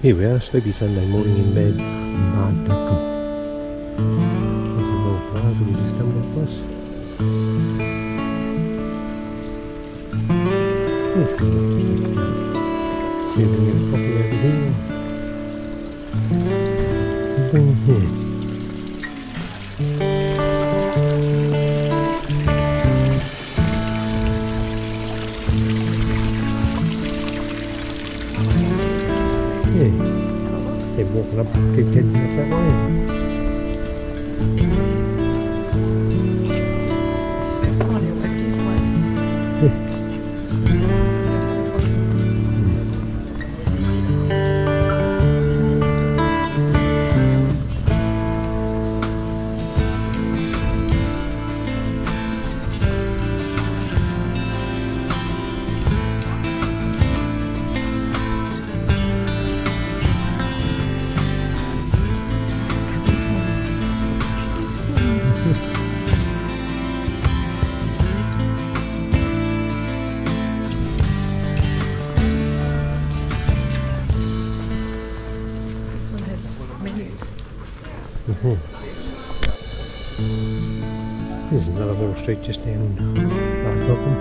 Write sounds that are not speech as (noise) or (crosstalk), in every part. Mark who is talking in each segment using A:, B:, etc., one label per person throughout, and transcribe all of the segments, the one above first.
A: Here we are, sleepy Sunday morning in bed. Mud.com. There's a little plaza we just stumbled across. See if we can get a coffee over here. Something here. รับคลิปเช่น
B: นี้ครับ
A: Mhm. There's another little street just down Mark Malcolm.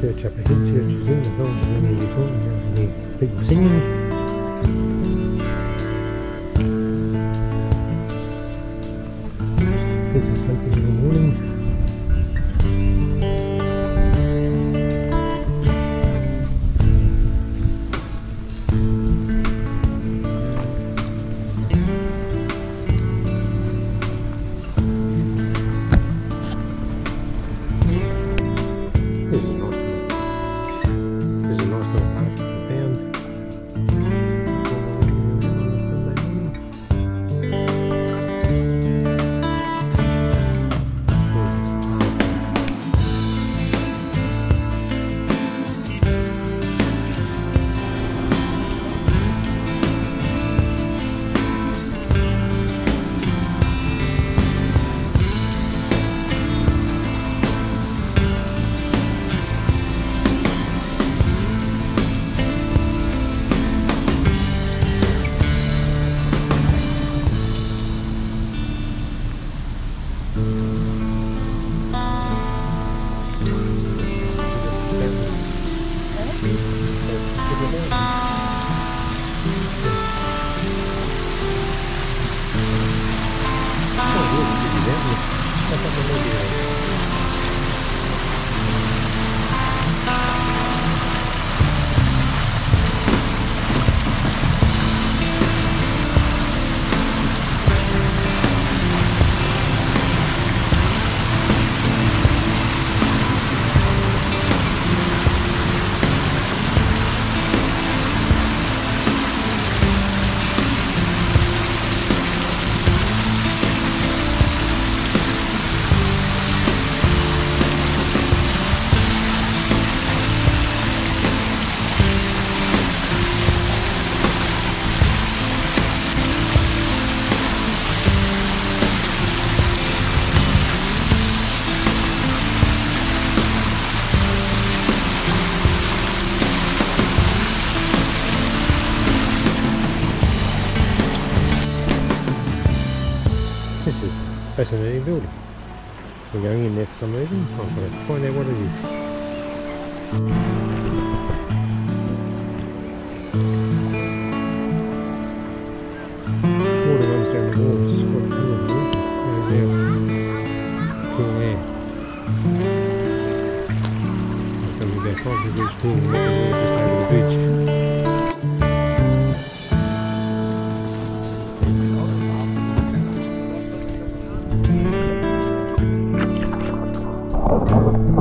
A: Church up ahead, church is in, the bells are ringing before, and there's people singing. Kids are sleeping This going in there for some reason. To mm-hmm. find out what it is. Got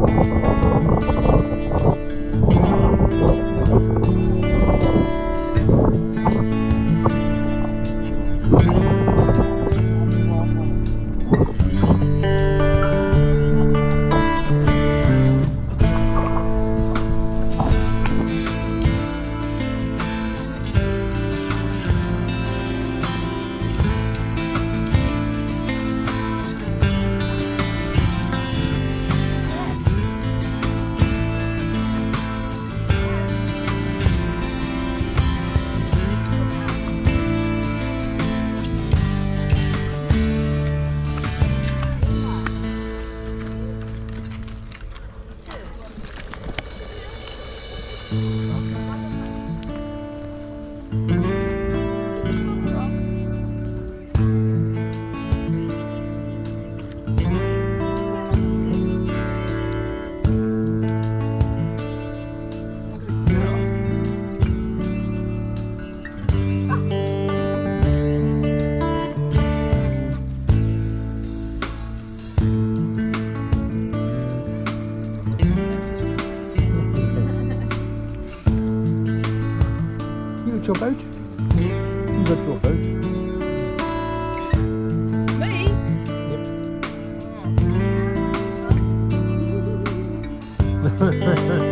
B: 呵呵呵呵。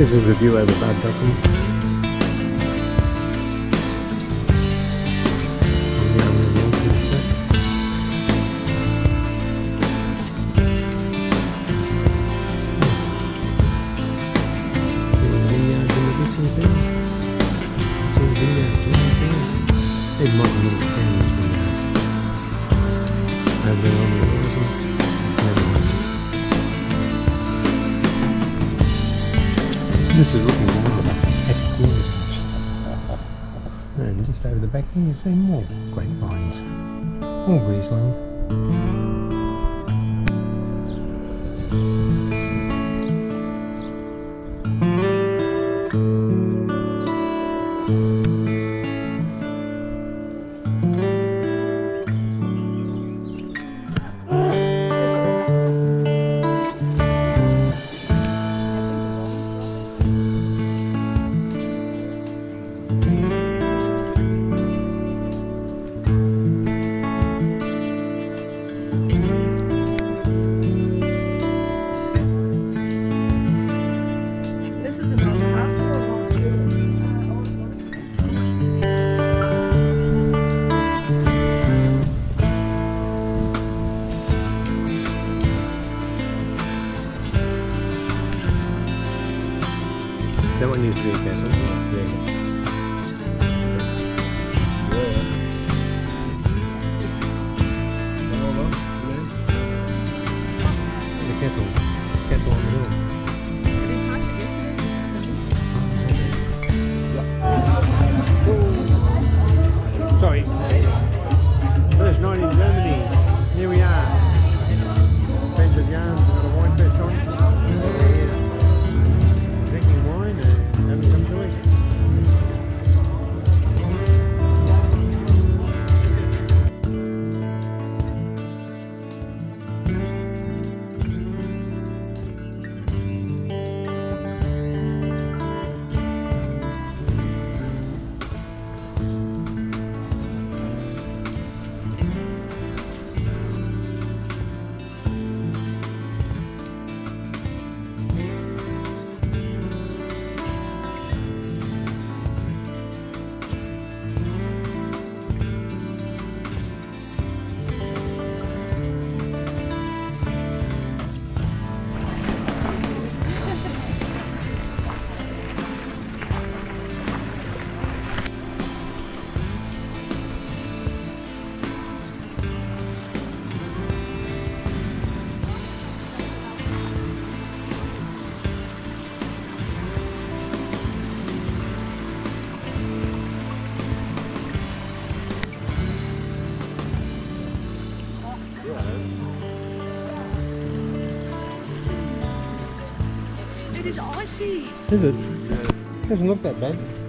A: This is a view over Bad Durkheim. Yeah, I'm gonna walk in a sec. See the vineyards in This is looking quarters. (laughs) And just over the back here you see more grapevines. More Riesling. Used to
B: is
A: it? Doesn't look that bad.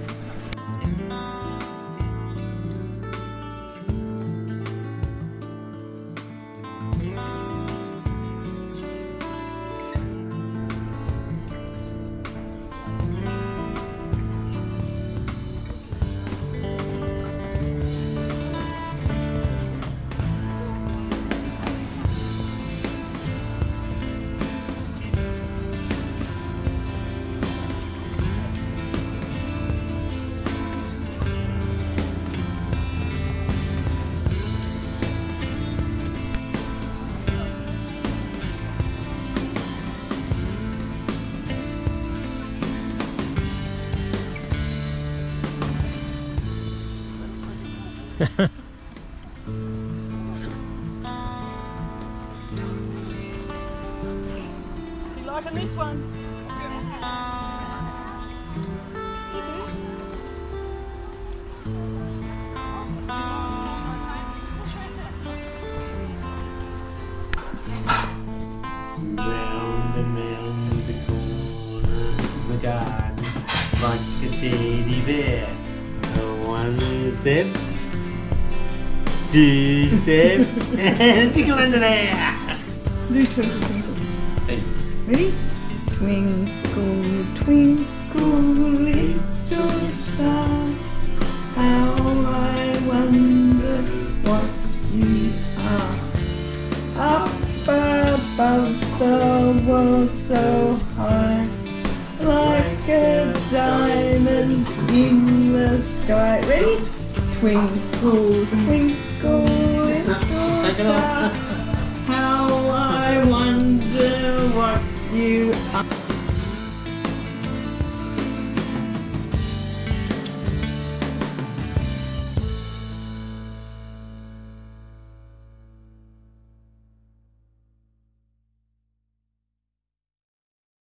A: And tickle under there.
C: Do twinkle twinkle.
A: Hey.
C: Ready? Twinkle, twinkle, little star. How I wonder what you are. Up above the world so high. Like a diamond in the sky. Ready? Twinkle, twinkle, little
A: Take it off.
C: star. How I wonder what you are.